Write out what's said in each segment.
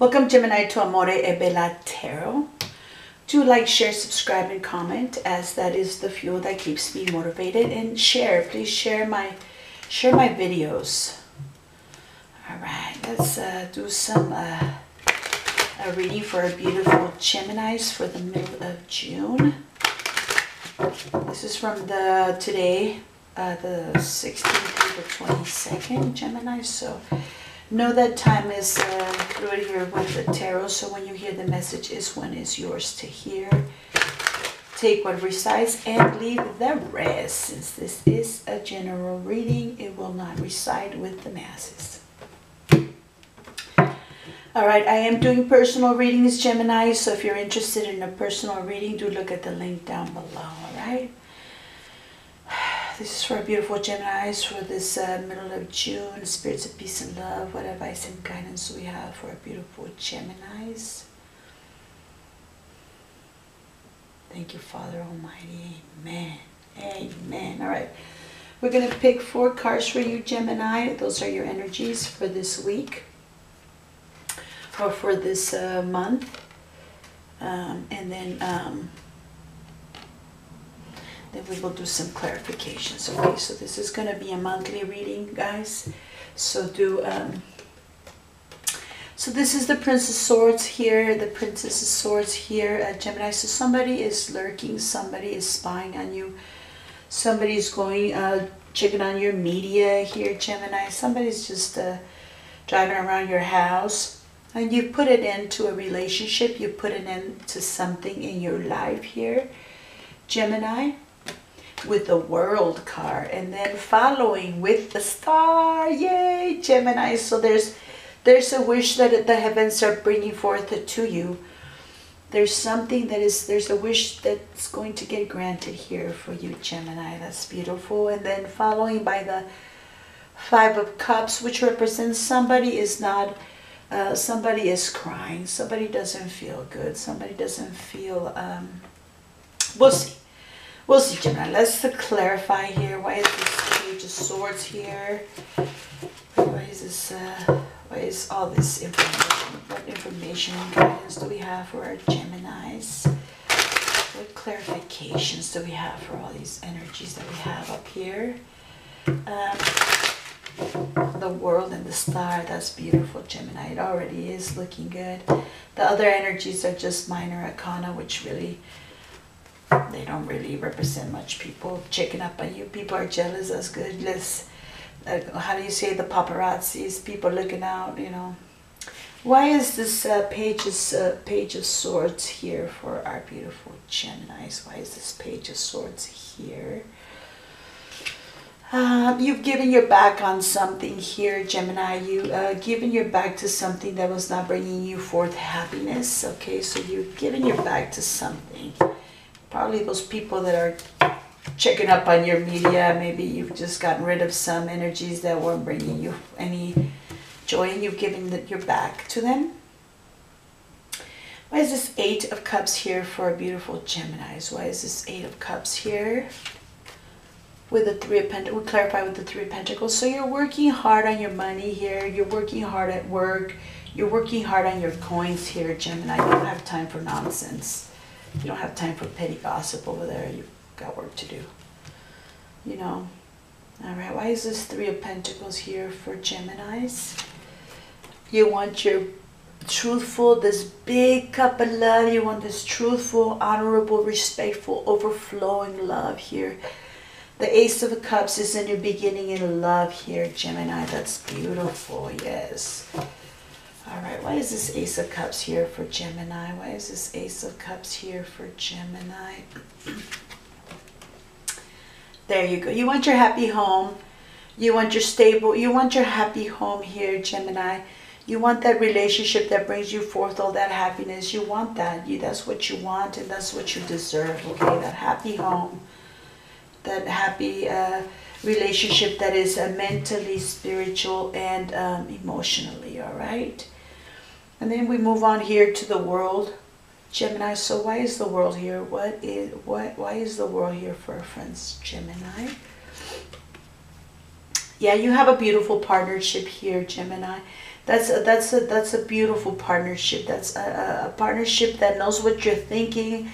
Welcome Gemini to Amore e Bella Tarot. Do like, share, subscribe, and comment as that is the fuel that keeps me motivated. And share, please share my share my videos. All right, let's uh, do some uh, a reading for our beautiful Geminis for the middle of June. This is from the today, uh, the 16th to the 22nd Gemini. So know that time is uh, here with the tarot. So when you hear the message, is when is yours to hear. Take what resides and leave the rest. Since this is a general reading, it will not reside with the masses. All right, I am doing personal readings, Gemini. So if you're interested in a personal reading, do look at the link down below. All right. This is for beautiful Geminis for this uh, middle of June. Spirits of peace and love. What advice and guidance we have for our beautiful Geminis? Thank you, Father Almighty. Amen. Amen. All right. We're going to pick four cards for you, Gemini. Those are your energies for this week or for this uh, month. Um, and then um, then we will do some clarifications. Okay, so this is going to be a monthly reading, guys. So do, um, so this is the Princess Swords here, the Princess of Swords here at Gemini. So somebody is lurking, somebody is spying on you, somebody is going, uh, checking on your media here, Gemini. Somebody's just uh, driving around your house. And you put it into a relationship, you put it into something in your life here, Gemini with the world card and then following with the star. Yay gemini. So there's there's a wish that the heavens are bringing forth to you. There's something that is there's a wish that's going to get granted here for you gemini. That's beautiful. And then following by the five of cups which represents somebody is not uh, somebody is crying. Somebody doesn't feel good. Somebody doesn't feel um, we'll see We'll see, Gemini. Let's clarify here. Why is this page of swords here? Why is this, uh, why is all this information? What information and guidance do we have for our Geminis? What clarifications do we have for all these energies that we have up here? Um, the world and the star, that's beautiful, Gemini. It already is looking good. The other energies are just minor arcana, which really they don't really represent much people checking up on you. People are jealous as good. Less, uh, how do you say the paparazzis? People looking out, you know. Why is this uh, page, is, uh, page of swords here for our beautiful Geminis? Why is this page of swords here? Uh, you've given your back on something here, Gemini. You uh, given your back to something that was not bringing you forth happiness. Okay, so you've given your back to something probably those people that are checking up on your media. Maybe you've just gotten rid of some energies that weren't bringing you any joy and you've given your back to them. Why is this Eight of Cups here for a beautiful Geminis? Why is this Eight of Cups here? With the Three of Pentacles, we clarify with the Three of Pentacles. So you're working hard on your money here. You're working hard at work. You're working hard on your coins here, Gemini. You don't have time for nonsense. You don't have time for petty gossip over there. You've got work to do. You know. All right, why is this Three of Pentacles here for Geminis? You want your truthful, this big cup of love. You want this truthful, honorable, respectful, overflowing love here. The Ace of Cups is a new beginning in love here, Gemini. That's beautiful, yes. All right, why is this Ace of Cups here for Gemini? Why is this Ace of Cups here for Gemini? there you go. You want your happy home. You want your stable, you want your happy home here, Gemini. You want that relationship that brings you forth all that happiness. You want that. You, that's what you want and that's what you deserve, okay? That happy home, that happy uh, relationship that is uh, mentally, spiritual, and um, emotionally, all right? And then we move on here to the world. Gemini, so why is the world here? What is what why is the world here for our friends Gemini? Yeah, you have a beautiful partnership here, Gemini. That's a, that's a that's a beautiful partnership. That's a, a partnership that knows what you're thinking.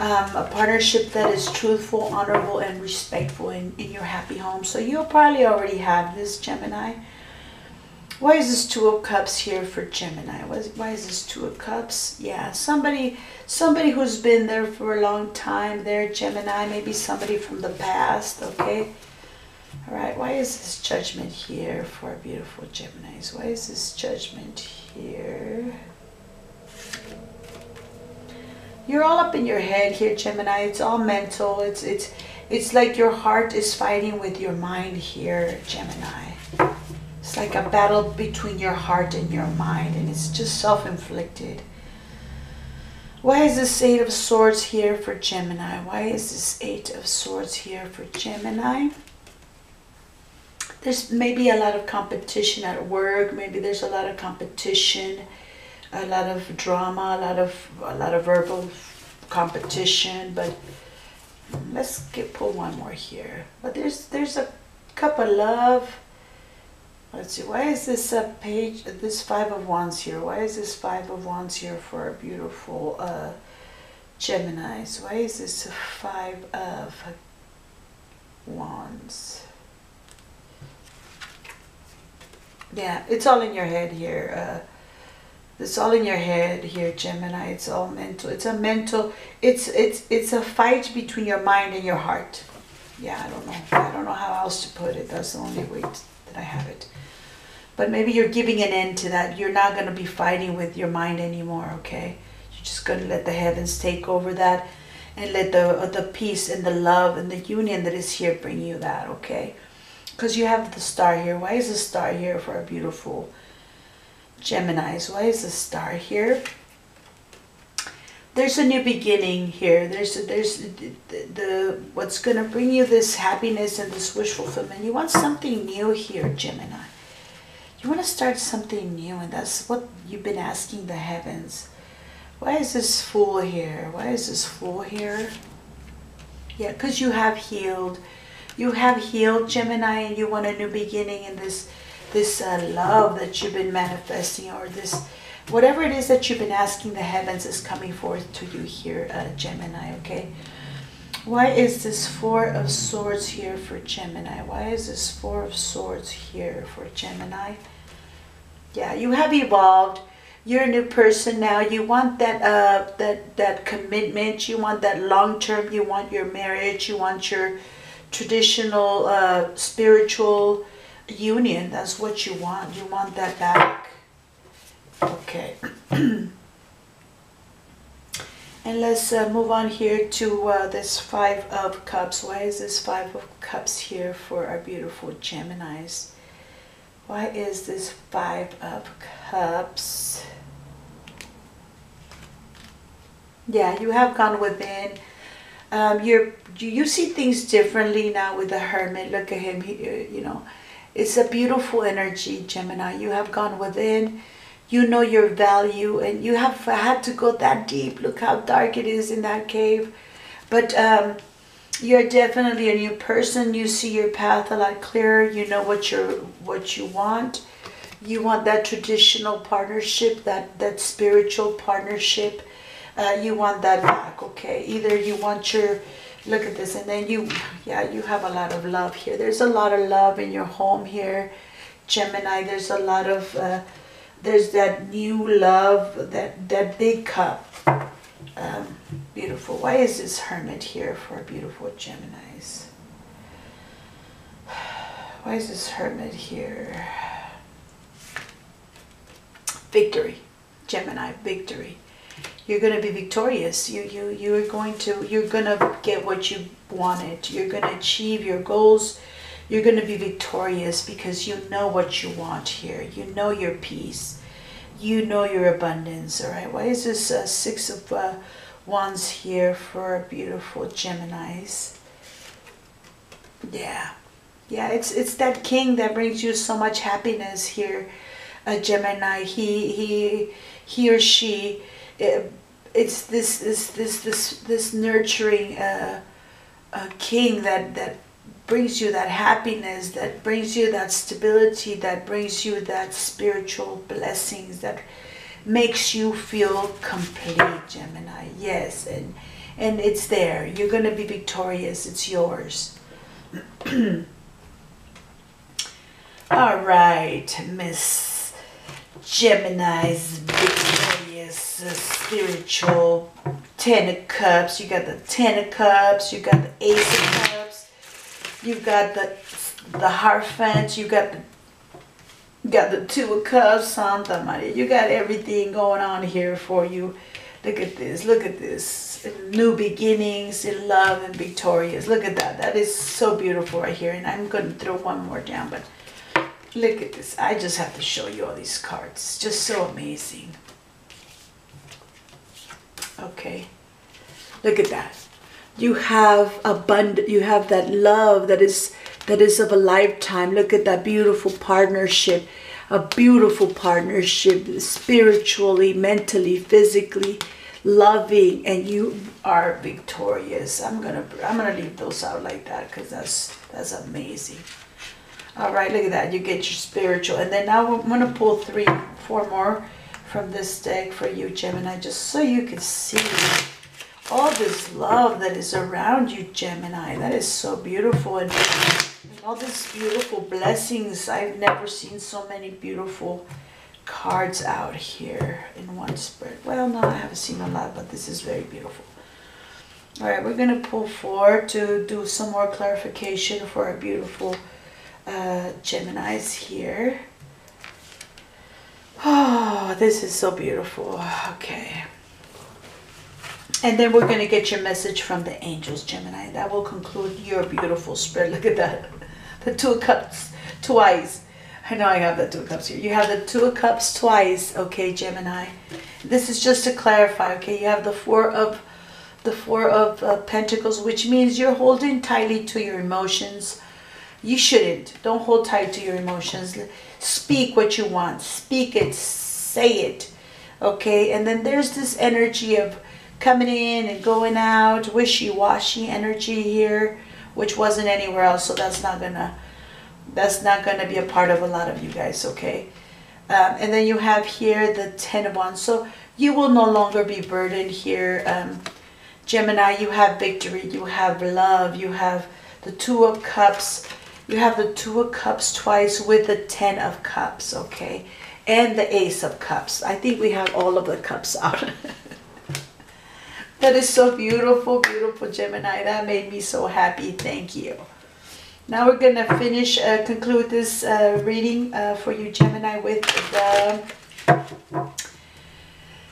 Um, a partnership that is truthful, honorable, and respectful in, in your happy home. So you'll probably already have this, Gemini. Why is this Two of Cups here for Gemini? Why is this Two of Cups? Yeah, somebody somebody who's been there for a long time there, Gemini, maybe somebody from the past, okay? All right, why is this judgment here for beautiful Geminis? Why is this judgment here? You're all up in your head here, Gemini. It's all mental. It's it's it's like your heart is fighting with your mind here, Gemini. Like a battle between your heart and your mind, and it's just self-inflicted. Why is this Eight of Swords here for Gemini? Why is this Eight of Swords here for Gemini? There's maybe a lot of competition at work. Maybe there's a lot of competition, a lot of drama, a lot of a lot of verbal competition. But let's get pull one more here. But there's there's a cup of love Let's see, why is this a page, this Five of Wands here? Why is this Five of Wands here for a beautiful uh, Geminis? Why is this Five of Wands? Yeah, it's all in your head here. Uh, it's all in your head here, Gemini. It's all mental. It's a mental. It's it's it's a fight between your mind and your heart. Yeah, I don't know. I don't know how else to put it. That's the only way that I have it. But maybe you're giving an end to that. You're not going to be fighting with your mind anymore, okay? You're just going to let the heavens take over that and let the, uh, the peace and the love and the union that is here bring you that, okay? Because you have the star here. Why is the star here for a beautiful Geminis? Why is the star here? There's a new beginning here. There's a, there's the, the, what's going to bring you this happiness and this wish fulfillment. You want something new here, Gemini. You want to start something new, and that's what you've been asking the heavens. Why is this fool here? Why is this fool here? Yeah, because you have healed. You have healed, Gemini, and you want a new beginning in this this uh, love that you've been manifesting, or this whatever it is that you've been asking the heavens is coming forth to you here, uh, Gemini, okay? Why is this Four of Swords here for Gemini? Why is this Four of Swords here for Gemini? Yeah, you have evolved. You're a new person now. You want that uh, that that commitment. You want that long term. You want your marriage. You want your traditional uh, spiritual union. That's what you want. You want that back. Okay. and let's uh, move on here to uh, this Five of Cups. Why is this Five of Cups here for our beautiful Geminis? Why is this Five of Cups? Yeah, you have gone within. Um, you're you, see things differently now with the Hermit. Look at him. He, uh, you know, it's a beautiful energy, Gemini. You have gone within. You know your value, and you have had to go that deep. Look how dark it is in that cave. But um, you're definitely a new person. You see your path a lot clearer. You know what you're what you want. You want that traditional partnership, that that spiritual partnership. Uh, you want that back, okay? Either you want your look at this, and then you, yeah, you have a lot of love here. There's a lot of love in your home here, Gemini. There's a lot of uh, there's that new love, that that big cup. Um, beautiful. Why is this hermit here for beautiful Geminis? Why is this hermit here? Victory. Gemini, victory. You're going to be victorious. You, you, you're going to, you're going to get what you wanted. You're going to achieve your goals. You're going to be victorious because you know what you want here. You know your peace. You know your abundance, all right? Why is this uh, Six of uh, Wands here for beautiful Geminis? Yeah. Yeah, it's it's that king that brings you so much happiness here, a Gemini. He he he or she. It, it's this this this this this nurturing uh, uh, king that that brings you that happiness, that brings you that stability, that brings you that spiritual blessings, that makes you feel complete, Gemini. Yes, and and it's there. You're going to be victorious. It's yours. All right, Miss Gemini's victorious uh, spiritual Ten of Cups. You got the Ten of Cups. You got the Ace of Cups. You got the the Hierophant. You got the you got the Two of Cups, Santa Maria. You got everything going on here for you. Look at this. Look at this. New beginnings in love and victorious. Look at that. That is so beautiful right here. And I'm going to throw one more down, but look at this. I just have to show you all these cards. Just so amazing. Okay. Look at that. You have abundant. You have that love that is that is of a lifetime. Look at that beautiful partnership. A beautiful partnership spiritually, mentally, physically, loving and you are victorious. I'm to I'm to leave those out like that cuz that's that's amazing. All right, look at that. You get your spiritual. And then now I'm to pull three, four more from this deck for you, Gemini, just so you can see all this love that is around you, Gemini. That is so beautiful. And, all these beautiful blessings. I've never seen so many beautiful cards out here in one spread. Well, no, I haven't seen a lot, but this is very beautiful. All right, we're going to pull four to do some more clarification for our beautiful uh, Geminis here. Oh, this is so beautiful. Okay. And then we're going to get your message from the angels, Gemini. That will conclude your beautiful spread. Look at that. The two cups twice. I know I have the two cups here. You have the two of cups twice, okay, Gemini. This is just to clarify, okay? You have the four of the four of uh, pentacles, which means you're holding tightly to your emotions. You shouldn't. Don't hold tight to your emotions. Speak what you want. Speak it. Say it. Okay? And then there's this energy of coming in and going out, wishy-washy energy here, which wasn't anywhere else, so that's not gonna that's not to be a part of a lot of you guys, okay? Um, and then you have here the Ten of Wands. So you will no longer be burdened here. Um, Gemini, you have victory, you have love, you have the Two of Cups. You have the Two of Cups twice with the Ten of Cups, okay? And the Ace of Cups. I think we have all of the cups out. that is so beautiful, beautiful, Gemini. That made me so happy. Thank you. Now we're going to finish, uh, conclude this uh, reading uh, for you, Gemini, with the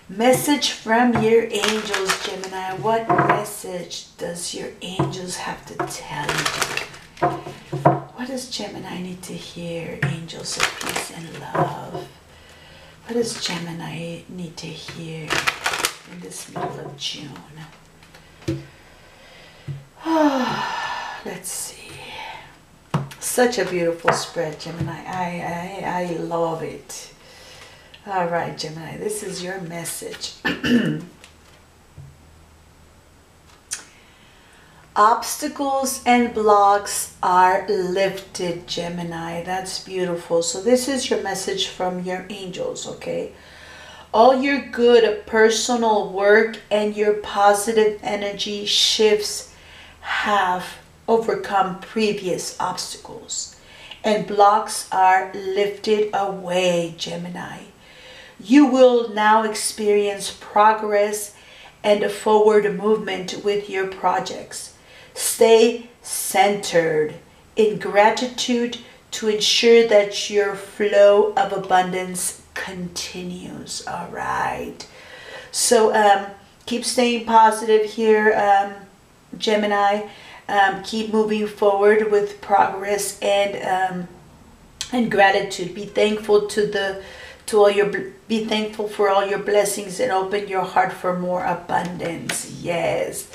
message from your angels, Gemini. What message does your angels have to tell you? What does Gemini need to hear, angels of peace and love? What does Gemini need to hear in this middle of June? Let's see such a beautiful spread, Gemini. I, I, I love it. All right, Gemini, this is your message. Obstacles and blocks are lifted, Gemini. That's beautiful. So this is your message from your angels, okay? All your good personal work and your positive energy shifts have overcome previous obstacles, and blocks are lifted away, Gemini. You will now experience progress and a forward movement with your projects. Stay centered in gratitude to ensure that your flow of abundance continues. All right. So um, keep staying positive here, um, Gemini um, keep moving forward with progress and um, and gratitude. Be thankful to the to all your be thankful for all your blessings and open your heart for more abundance. Yes.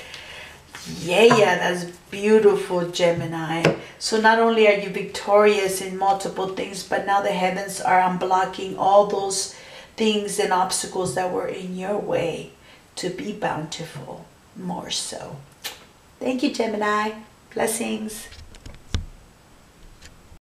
Yeah, yeah, that's beautiful, Gemini. So not only are you victorious in multiple things, but now the heavens are unblocking all those things and obstacles that were in your way to be bountiful more so. Thank you, Gemini. Blessings.